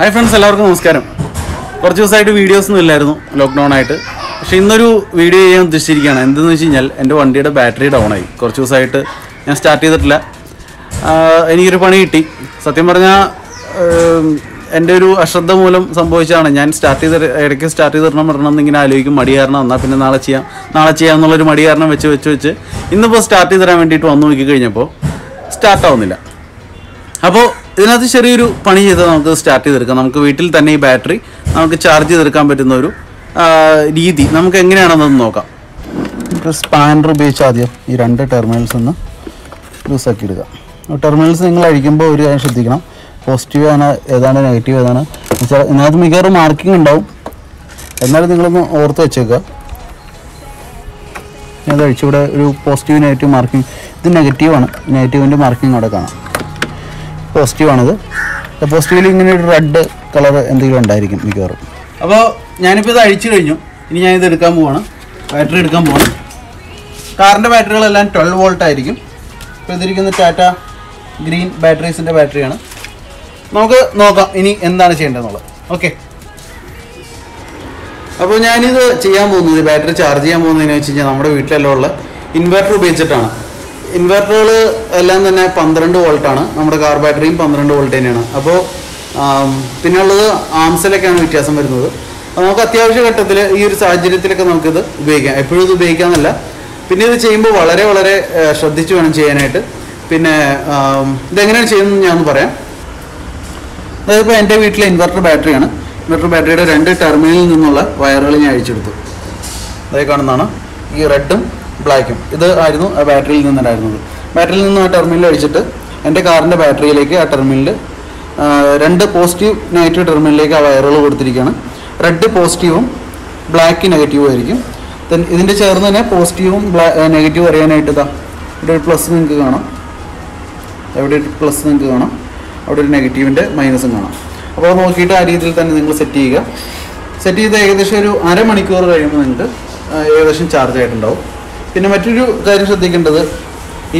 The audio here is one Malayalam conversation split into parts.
ഹായ് ഫ്രണ്ട്സ് എല്ലാവർക്കും നമസ്കാരം. കുറച്ച് ദിവസമായിട്ട് വീഡിയോസ് ഒന്നും ഇല്ലായിരുന്നു ലോക്ക്ഡൗൺ ആയിട്ട്. പക്ഷെ ഇന്നൊരു വീഡിയോ ചെയ്യാൻ ഉദ്ദേശിച്ചിരിക്കുകയാണ്. എന്തെന്ന് വെച്ച് കഴിഞ്ഞാൽ എന്റെ വണ്ടിയുടെ ബാറ്ററി ഡൗൺ ആയി. കുറച്ച് ദിവസമായിട്ട് ഞാൻ സ്റ്റാർട്ട് ചെയ്തിട്ടില്ല. എനിക്കൊരു പണി കിട്ടി. സത്യം പറഞ്ഞാൽ എന്റെ ഒരു അശ്രദ്ധ മൂലം സംഭവിച്ചതാണ്. ഞാൻ സ്റ്റാർട്ട് ചെയ്ത് ഇടയ്ക്ക് സ്റ്റാർട്ട് ചെയ്തിടണം വരണം എന്നിങ്ങനെ ആലോചിക്കും. മടി കാരണം എന്നാൽ പിന്നെ നാളെ ചെയ്യാം. നാളെ ചെയ്യാം എന്നുള്ളൊരു മടി കാരണം വെച്ച് വെച്ച് വെച്ച് ഇന്നിപ്പോൾ സ്റ്റാർട്ട് ചെയ്ത് തരാൻ വേണ്ടിയിട്ട് വന്നു നോക്കി കഴിഞ്ഞപ്പോൾ സ്റ്റാർട്ട് ആവുന്നില്ല. അപ്പോൾ ഇതിനകത്ത് ചെറിയൊരു പണി ചെയ്ത് നമുക്ക് സ്റ്റാർട്ട് ചെയ്തെടുക്കാം. നമുക്ക് വീട്ടിൽ തന്നെ ഈ ബാറ്ററി നമുക്ക് ചാർജ് ചെയ്തെടുക്കാൻ പറ്റുന്ന ഒരു രീതി. നമുക്ക് എങ്ങനെയാണെന്നൊന്ന് നോക്കാം. സ്പാനർ ഉപയോഗിച്ച് ആദ്യം ഈ രണ്ട് ടെർമിനൽസ് ഒന്ന് ലൂസാക്കി എടുക്കുക ടെർമിനൽസ് നിങ്ങൾ അഴിക്കുമ്പോൾ ഒരു കാര്യം ശ്രദ്ധിക്കണം. പോസിറ്റീവ് ആണ് ഏതാണ് നെഗറ്റീവ് ഏതാണ്? വെച്ചാൽ ഇതിനകത്ത് മികവ് മാർക്കിംഗ് ഉണ്ടാവും. എന്നാലും നിങ്ങളൊന്ന് ഓർത്ത് വെച്ചേക്കുക. ഞാൻ അഴിച്ചിവിടെ ഒരു പോസിറ്റീവ് നെഗറ്റീവ് മാർക്കിംഗ്. ഇത് നെഗറ്റീവാണ് നെഗറ്റീവിന്റെ മാർക്കിംഗ് അവിടെ കാണാം. പോസിറ്റീവാണിത് പോസിറ്റീവിൽ ഇങ്ങനെ ഒരു റെഡ് കളർ എന്തെങ്കിലും ഉണ്ടായിരിക്കും മിക്കവാറും. അപ്പോൾ ഞാനിപ്പോൾ ഇത് അഴിച്ചു കഴിഞ്ഞു. ഇനി ഞാനിത് എടുക്കാൻ പോവാണ്. ബാറ്ററി എടുക്കാൻ പോവാണ്. കാറിന്റെ ബാറ്ററികളെല്ലാം ട്വൽവ് വോൾട്ട് ആയിരിക്കും. ഇപ്പോൾ ഇതിരിക്കുന്ന ടാറ്റ ഗ്രീൻ ബാറ്ററീസിന്റെ ബാറ്ററിയാണ് നമുക്ക് നോക്കാം ഇനി എന്താണ് ചെയ്യേണ്ടതെന്നുള്ളത്. ഓക്കെ അപ്പോൾ ഞാനിത് ചെയ്യാൻ പോകുന്നത് ബാറ്ററി ചാർജ് ചെയ്യാൻ പോകുന്നതെന്ന് വെച്ച് കഴിഞ്ഞാൽ നമ്മുടെ വീട്ടിലെല്ലാം ഉള്ള ഇൻവെർട്ടർ ഉപയോഗിച്ചിട്ടാണ്. ഇൻവെർട്ടറുകൾ എല്ലാം തന്നെ പന്ത്രണ്ട് വോൾട്ടാണ്. നമ്മുടെ കാർ ബാറ്ററിയും പന്ത്രണ്ട് വോൾട്ട് തന്നെയാണ്. അപ്പോൾ പിന്നെ ഉള്ളത് ആംസിലൊക്കെയാണ് വ്യത്യാസം വരുന്നത്. നമുക്ക് അത്യാവശ്യ ഘട്ടത്തിൽ ഈ ഒരു സാഹചര്യത്തിലൊക്കെ നമുക്കിത് ഉപയോഗിക്കാം. എപ്പോഴും ഇത് ഉപയോഗിക്കാമെന്നല്ല. പിന്നെ ഇത് ചെയ്യുമ്പോൾ വളരെ വളരെ ശ്രദ്ധിച്ചു വേണം ചെയ്യാനായിട്ട്. പിന്നെ ഇതെങ്ങനെയാണ് ചെയ്യുന്നത് ഞാൻ ഒന്ന് പറയാം. അതായത് ഇപ്പോൾ എന്റെ വീട്ടിലെ ഇൻവെർട്ടർ ബാറ്ററിയാണ്. ഇൻവെർട്ടർ ബാറ്ററിയുടെ രണ്ട് ടെർമിനലിൽ നിന്നുള്ള വയറുകൾ ഞാൻ അഴിച്ചെടുത്തു. അതായത് കാണുന്നതാണ്. ഈ റെഡും ബ്ലാക്കും. ഇത് ആയിരുന്നു ആ ബാറ്ററിയിൽ നിന്നുണ്ടായിരുന്നത്. ബാറ്ററിയിൽ നിന്ന് ആ ടെർമിനൽ അടിച്ചിട്ട് എന്റെ കാറിന്റെ ബാറ്ററിയിലേക്ക് ആ ടെർമിനൽ രണ്ട് പോസിറ്റീവ് നെഗറ്റീവ് ടെർമിനലിലേക്ക് ആ വയറുകൾ കൊടുത്തിരിക്കുകയാണ്. റെഡ് പോസിറ്റീവും ബ്ലാക്ക് നെഗറ്റീവും ആയിരിക്കും. ദെൻ ഇതിന്റെ ചേർന്ന് തന്നെ പോസിറ്റീവും നെഗറ്റീവും അറിയാനായിട്ട് ഇതാ ഇവിടെ ഒരു പ്ലസ് നിങ്ങൾക്ക് കാണാം. എവിടെ ഒരു പ്ലസ് നിങ്ങൾക്ക് കാണാം. അവിടെ ഒരു നെഗറ്റീവിന്റെ മൈനസും കാണാം. അപ്പോൾ നോക്കിയിട്ട് ആ രീതിയിൽ തന്നെ നിങ്ങൾ സെറ്റ് ചെയ്യുക. സെറ്റ് ചെയ്ത് ഏകദേശം ഒരു അരമണിക്കൂർ കഴിയുമ്പോൾ നിങ്ങൾക്ക് ഏകദേശം ചാർജ് ആയിട്ടുണ്ടാവും. പിന്നെ മറ്റൊരു കാര്യം ശ്രദ്ധിക്കേണ്ടത്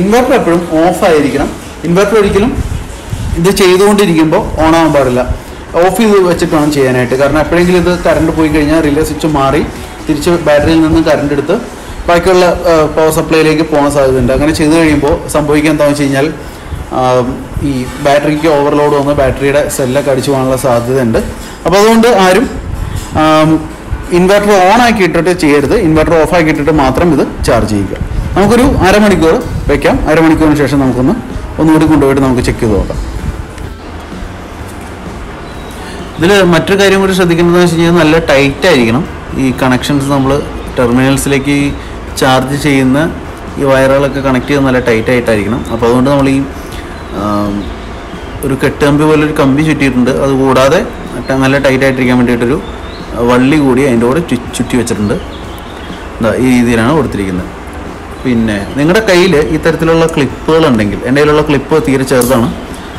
ഇൻവെർട്ടർ എപ്പോഴും ഓഫ് ആയിരിക്കണം. ഇൻവെർട്ടർ ഒരിക്കലും ഇത് ചെയ്തുകൊണ്ടിരിക്കുമ്പോൾ ഓൺ ആവാൻ പാടില്ല. ഓഫ് ചെയ്ത് വെച്ചിട്ട് വേണം ചെയ്യാനായിട്ട്. കാരണം എപ്പോഴെങ്കിലും ഇത് കറണ്ട് പോയി കഴിഞ്ഞാൽ റിലേ സ്വിച്ച് മാറി തിരിച്ച് ബാറ്ററിയിൽ നിന്ന് കറണ്ട് എടുത്ത് ബാക്കിയുള്ള പവർ സപ്ലൈയിലേക്ക് പോകാൻ സാധ്യതയുണ്ട്. അങ്ങനെ ചെയ്തു കഴിയുമ്പോൾ സംഭവിക്കാൻ എന്താണെന്ന് വെച്ച് കഴിഞ്ഞാൽ ഈ ബാറ്ററിക്ക് ഓവർലോഡ് വന്ന് ബാറ്ററിയുടെ സെല്ലൊക്കെ അടിച്ചു പോകാനുള്ള സാധ്യതയുണ്ട്. അപ്പോൾ അതുകൊണ്ട് ആരും ഇൻവെർട്ടർ ഓൺ ആക്കി ഇട്ടിട്ട് ചെയ്യരുത്. ഇൻവെർട്ടർ ഓഫ് ആക്കി ഇട്ടിട്ട് മാത്രം ഇത് ചാർജ് ചെയ്യുക. നമുക്കൊരു അരമണിക്കൂർ വെക്കാം. അരമണിക്കൂറിന് ശേഷം നമുക്കൊന്ന് ഒന്നുകൂടി കൊണ്ടുപോയിട്ട് നമുക്ക് ചെക്ക് ചെയ്ത് നോക്കാം. ഇതിൽ മറ്റൊരു കാര്യം കൂടി ശ്രദ്ധിക്കേണ്ടതെന്ന് വെച്ച് കഴിഞ്ഞാൽ നല്ല ടൈറ്റ് ആയിരിക്കണം. ഈ കണക്ഷൻസ് നമ്മൾ ടെർമിനൽസിലേക്ക് ചാർജ് ചെയ്യുന്ന ഈ വയറുകളൊക്കെ കണക്ട് ചെയ്ത് നല്ല ടൈറ്റ് ആയിട്ടായിരിക്കണം. അപ്പോൾ അതുകൊണ്ട് നമ്മൾ ഈ ഒരു കെട്ടുകമ്പി പോലെ ഒരു കമ്പി ചുറ്റിയിട്ടുണ്ട്. അതുകൂടാതെ നല്ല ടൈറ്റ് ആയിട്ടിരിക്കാൻ വേണ്ടിയിട്ടൊരു വള്ളി കൂടി അതിന്റെ കൂടെ ചുറ്റി വെച്ചിട്ടുണ്ട്. ഈ രീതിയിലാണ് കൊടുത്തിരിക്കുന്നത്. പിന്നെ നിങ്ങളുടെ കയ്യിൽ ഇത്തരത്തിലുള്ള ക്ലിപ്പുകൾ ഉണ്ടെങ്കിൽ എന്റെ കയ്യിലുള്ള ക്ലിപ്പ് തീരെ ചേർത്താണ്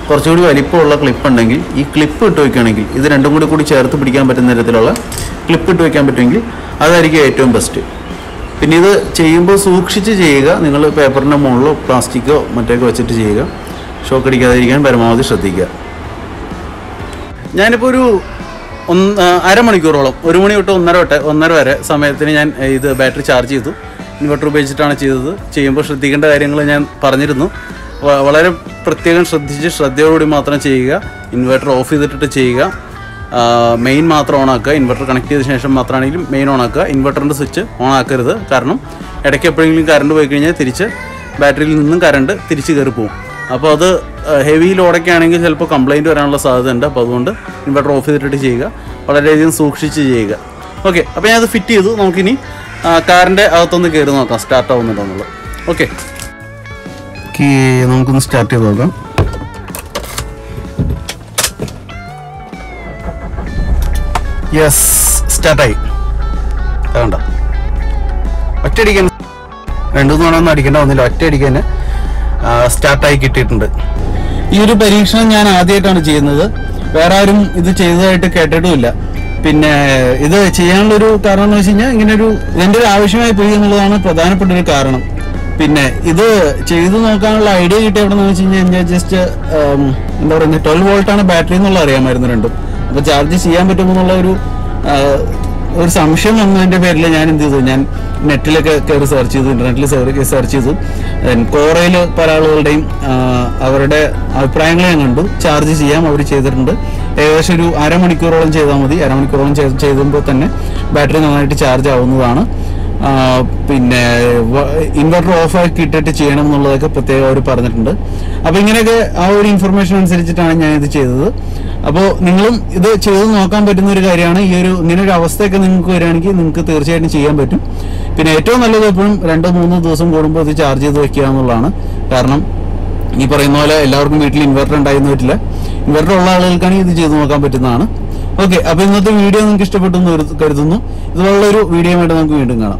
കുറച്ചുകൂടി വലിപ്പമുള്ള ക്ലിപ്പ് ഉണ്ടെങ്കിൽ ഈ ക്ലിപ്പ് ഇട്ട് വയ്ക്കുകയാണെങ്കിൽ ഇത് രണ്ടും കൂടി കൂടി ചേർത്ത് പിടിക്കാൻ പറ്റുന്ന തരത്തിലുള്ള ക്ലിപ്പ് ഇട്ട് വയ്ക്കാൻ പറ്റുമെങ്കിൽ അതായിരിക്കും ഏറ്റവും ബെസ്റ്റ് പിന്നെ ഇത് ചെയ്യുമ്പോൾ സൂക്ഷിച്ച് ചെയ്യുക. നിങ്ങൾ പേപ്പറിന്റെ മുകളിലോ പ്ലാസ്റ്റിക്കോ മറ്റൊക്കെ വെച്ചിട്ട് ചെയ്യുക. ഷോക്ക് അടിക്കാതിരിക്കാൻ പരമാവധി ശ്രദ്ധിക്കുക. ഞാനിപ്പോൾ ഒരു ഒന്ന് അരമണിക്കൂറോളം. ഒരു മണി തൊട്ട് ഒന്നര തൊട്ട് ഒന്നര വരെ സമയത്തിന് ഞാൻ ഇത് ബാറ്ററി ചാർജ് ചെയ്തു. ഇൻവെർട്ടർ ഉപയോഗിച്ചിട്ടാണ് ചെയ്തത്. ചെയ്യുമ്പോൾ ശ്രദ്ധിക്കേണ്ട കാര്യങ്ങൾ ഞാൻ പറഞ്ഞിരുന്നു. വളരെ പ്രത്യേകം ശ്രദ്ധിച്ച് ശ്രദ്ധയോടുകൂടി മാത്രം ചെയ്യുക. ഇൻവെർട്ടർ ഓഫ് ചെയ്തിട്ടിട്ട് ചെയ്യുക. മെയിൻ മാത്രം ഓണാക്കുക ഇൻവെർട്ടർ കണക്ട് ചെയ്ത ശേഷം മാത്രമാണെങ്കിലും മെയിൻ ഓണാക്കുക ഇൻവെർട്ടറിന്റെ സ്വിച്ച് ഓണാക്കരുത് കാരണം ഇടയ്ക്ക് എപ്പോഴെങ്കിലും കറണ്ട് പോയി കഴിഞ്ഞാൽ തിരിച്ച് ബാറ്ററിയിൽ നിന്നും കറണ്ട് തിരിച്ച് കയറി പോകും അപ്പോൾ അത് ഹെവി ലോഡൊക്കെ ആണെങ്കിൽ ചിലപ്പോൾ കംപ്ലൈന്റ് വരാനുള്ള സാധ്യത ഉണ്ട് അപ്പോൾ അതുകൊണ്ട് ഇൻവെർട്ടർ ഓഫ് ചെയ്തിട്ട് ചെയ്യുക. വളരെയധികം സൂക്ഷിച്ച് ചെയ്യുക. ഓക്കെ അപ്പോൾ ഞാനത് ഫിറ്റ് ചെയ്തു. നമുക്കിനി കാറിന്റെ അകത്തൊന്ന് കയറി നോക്കാം. സ്റ്റാർട്ട് ആവുന്നുണ്ടോ എന്നുള്ളത് ഓക്കെ നമുക്കൊന്ന് സ്റ്റാർട്ട് ചെയ്ത് നോക്കാം. യെസ് സ്റ്റാർട്ടായി വേണ്ട ഒറ്റയടിക്കാൻ രണ്ടു മൂന്നെണ്ണം അടിക്കേണ്ട ഒറ്റ ഒറ്റയടിക്കാൻ സ്റ്റാർട്ടായി കിട്ടിയിട്ടുണ്ട്. ഈ ഒരു പരീക്ഷണം ഞാൻ ആദ്യമായിട്ടാണ് ചെയ്യുന്നത്. വേറെ ആരും ഇത് ചെയ്തതായിട്ട് കേട്ടിട്ടുമില്ല. പിന്നെ ഇത് ചെയ്യാനുള്ളൊരു കാരണം എന്ന് വെച്ച് കഴിഞ്ഞാൽ ഇങ്ങനെ ഒരു ഇതിന്റെ ഒരു ആവശ്യമായി പോയി എന്നുള്ളതാണ് പ്രധാനപ്പെട്ട ഒരു കാരണം. പിന്നെ ഇത് ചെയ്തു നോക്കാനുള്ള ഐഡിയ കിട്ടിയ എവിടെ വെച്ച് കഴിഞ്ഞാൽ ജസ്റ്റ് എന്താ പറയുക ട്വൽവ് വോൾട്ടാണ് ബാറ്ററി എന്നുള്ള അറിയാമായിരുന്നു രണ്ടും. അപ്പോൾ ചാർജ് ചെയ്യാൻ പറ്റുമെന്നുള്ള ഒരു ഒരു സംശയം വന്നതിന്റെ പേരിൽ ഞാൻ എന്ത് ചെയ്തു? ഞാൻ നെറ്റിലൊക്കെ കയറി സെർച്ച് ചെയ്തു ഇന്റർനെറ്റിൽ സെർച്ച് ചെയ്തു കോറയിൽ പല ആളുകളുടെയും അവരുടെ അഭിപ്രായങ്ങൾ ഞാൻ കണ്ടു. ചാർജ് ചെയ്യാം അവർ ചെയ്തിട്ടുണ്ട്. ഏകദേശം ഒരു അരമണിക്കൂറോളം ചെയ്താൽ മതി. അരമണിക്കൂറോളം ചെയ്തുമ്പോൾ തന്നെ ബാറ്ററി നന്നായിട്ട് ചാർജ് ആവുന്നതാണ്. പിന്നെ ഇൻവെർട്ടർ ഓഫ് ആക്കി ഇട്ടിട്ട് ചെയ്യണം എന്നുള്ളതൊക്കെ പ്രത്യേകം അവർ പറഞ്ഞിട്ടുണ്ട്. അപ്പോൾ ഇങ്ങനെയൊക്കെ ആ ഒരു ഇൻഫർമേഷൻ അനുസരിച്ചിട്ടാണ് ഞാൻ ഇത് ചെയ്തത്. അപ്പോൾ നിങ്ങളും ഇത് ചെയ്ത് നോക്കാൻ പറ്റുന്ന ഒരു കാര്യമാണ്. ഈ ഒരു ഇങ്ങനെ ഒരു അവസ്ഥയൊക്കെ നിങ്ങൾക്ക് വരികയാണെങ്കിൽ നിങ്ങൾക്ക് തീർച്ചയായിട്ടും ചെയ്യാൻ പറ്റും. പിന്നെ ഏറ്റവും നല്ലത് എപ്പോഴും രണ്ടോ മൂന്നോ ദിവസം കൂടുമ്പോൾ ഇത് ചാർജ് ചെയ്ത് വെക്കുക എന്നുള്ളതാണ്. കാരണം ഈ പറയുന്ന പോലെ എല്ലാവർക്കും വീട്ടിൽ ഇൻവെർട്ടർ ഉണ്ടായിരുന്നു പറ്റില്ല ഇൻവെർട്ടർ ഉള്ള ആളുകൾക്കാണെങ്കിൽ ഇത് ചെയ്ത് നോക്കാൻ പറ്റുന്നതാണ്. ഓക്കെ അപ്പോൾ ഇന്നത്തെ വീഡിയോ നിങ്ങൾക്ക് ഇഷ്ടപ്പെട്ടു എന്ന് കരുതുന്നു. ഇതുപോലുള്ള ഒരു വീഡിയോ ആയിട്ട് നമുക്ക് വീണ്ടും കാണാം.